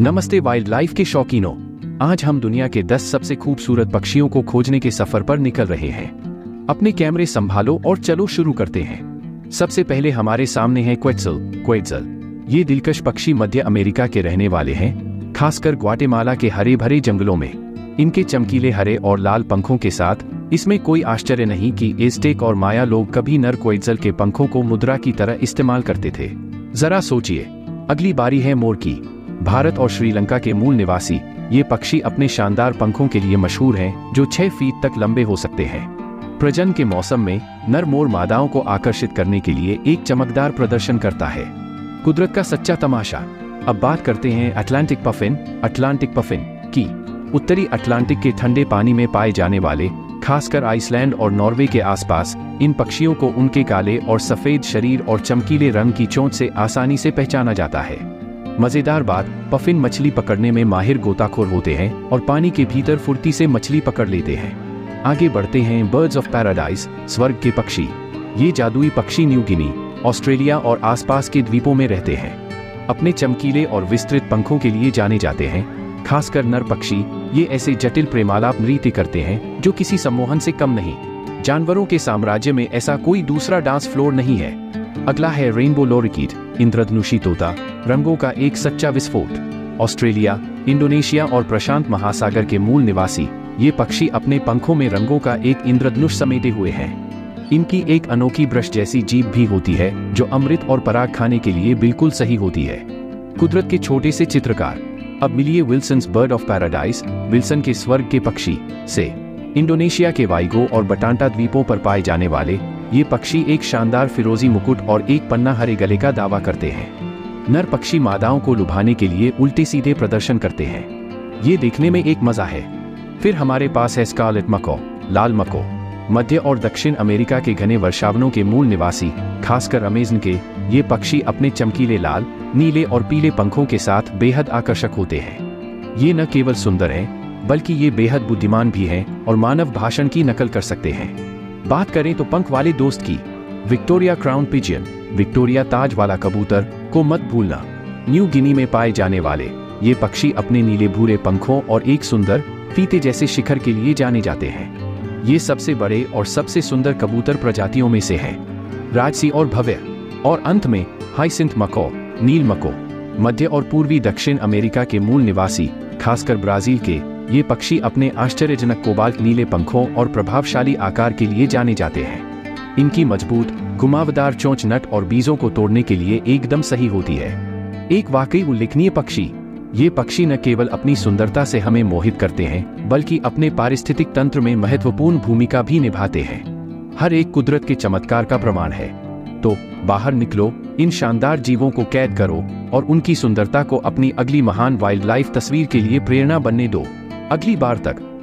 नमस्ते wild life के शौकीनों। आज हम दुनिया के 10 सबसे खूबसूरत पक्षियों को खोजने के सफ़र पर निकल रहे हैं। अपने कैमरे संभालो और चलो शुरू करते हैं। सबसे पहले हमारे सामने है क्वेट्सल क्वेट्जल। ये दिलकश पक्षी मध्य अमेरिका के रहने वाले हैं, खासकर ग्वाटेमाला के हरे भरे जंगलों में। इनके चमकीले हरे और लाल पंखों के साथ, इसमें कोई आश्चर्य नहीं कि एस्टेक और माया लोग कभी नर कोइजल के पंखों को मुद्रा की तरह इस्तेमाल करते थे। जरा सोचिए, अगली बारी है मोर की। भारत और श्रीलंका के मूल निवासी, ये पक्षी अपने शानदार पंखों के लिए मशहूर हैं, जो छह फीट तक लंबे हो सकते हैं। प्रजन के मौसम में, नर मोर मादाओं को आकर्षित करने के लिए एक चमकदार प्रदर्शन करता है। कुदरत का सच्चा तमाशा। अब बात करते हैं अटलांटिक पफिन अटलांटिक पफिन की। उत्तरी अटलांटिक के ठंडे पानी में पाए जाने वाले, खासकर आइसलैंड और नॉर्वे के आसपास, इन पक्षियों को उनके काले और सफ़ेद शरीर और चमकीले रंग की चोंच से आसानी से पहचाना जाता है। मज़ेदार बात, पफिन मछली पकड़ने में माहिर गोताखोर होते हैं और पानी के भीतर फुर्ती से मछली पकड़ लेते हैं। आगे बढ़ते हैं बर्ड्स ऑफ़ पैराडाइज स्वर्ग के पक्षी। ये जादुई पक्षी न्यू गिनी, ऑस्ट्रेलिया और आसपास के द्वीपों में रहते हैं। अपने चमकीले और विस्तृत पंखों के लिए जाने जाते हैं। खासकर नर पक्षी, ये ऐसे जटिल प्रेमालाप नृत्य करते हैं, जो किसी सम्मोहन से कम नहीं। जानवरों के साम्राज्य में ऐसा कोई दूसरा डांस फ्लोर नहीं है। अगला है रेनबो लोरिकीट, इंद्रधनुषी तोता, रंगों का एक सच्चा विस्फोट। ऑस्ट्रेलिया, इंडोनेशिया और प्रशांत महासागर के मूल निवासी, ये पक्षी अपने पंखों में रंगों का एक इंद्रधनुष समेटे हुए हैं। इनकी एक अनोखी ब्रश जैसी जीप भी होती है, जो अमृत और पराग खाने के लिए बिल्कुल सही होती है। कुदरत के छोटे से चित्रकार, अब मिलिए Wilson bird of paradise Wilson के स्वर्ग के पक्षी, से। इंडोनेशिया के वाइगो और बटांटा द्वीपों पर पाए जाने वाले ये पक्षी एक शानदार फिरोजी मुकुट और एक पन्ना हरे गले का दावा करते हैं। नर पक्षी मादाओं को लुभाने के लिए उल्टे सीधे प्रदर्शन करते हैं। ये देखने में एक मज़ा है। फिर हमारे पास है स्कारलेट मको, लाल मको, मध्य और दक्षिण अमेरिका के घने वर्षावनों के मूल निवासी, खासकर अमेजन के, ये पक्षी अपने चमकीले लाल, नीले और पीले पंखों के साथ बेहद आकर्षक होते हैं। ये न केवल सुंदर हैं, बल्कि ये बेहद बुद्धिमान भी हैं और मानव भाषण की नकल कर सकते हैं। बात करें तो पंख वाले दोस्त की, विक्टोरिया क्राउन पिजियन, विक्टोरिया ताज वाला कबूतर को मत भूलना। न्यू गिनी में पाए जाने वाले, ये पक्षी अपने नीले भूरे पंखों और एक सुंदर, फीते जैसे शिखर के लिए जाने जाते हैं। ये सबसे बड़े और सबसे सुंदर कबूतर प्रजातियों में से हैं। राजसी और भव्य, और अंत में, हाइसिंथ मको, नील मको, मध्य और पूर्वी दक्षिण अमेरिका के मूल निवासी, खासकर ब्राज़ील के ये पक्षी अपने आश्चर्यजनक कोबाल्ट नीले पंखों और प्रभावशाली आकार के लिए जाने जाते हैं। इनकी मज़बूत, घुमावदार चोंच नट और बीजों को तोड़ने के लिए एकदम सही होती है। एक वाकई उल्लेखनीय पक्षी। ये पक्षी न केवल अपनी सुंदरता से हमें मोहित करते हैं, बल्कि अपने पारिस्थितिक तंत्र में महत्वपूर्ण भूमिका भी निभाते हैं। हर एक कुदरत के चमत्कार का प्रमाण है। तो बाहर निकलो, इन शानदार जीवों को कैद करो और उनकी सुंदरता को अपनी अगली महान वाइल्ड लाइफ तस्वीर के लिए प्रेरणा बनने दो। अगली बार तक।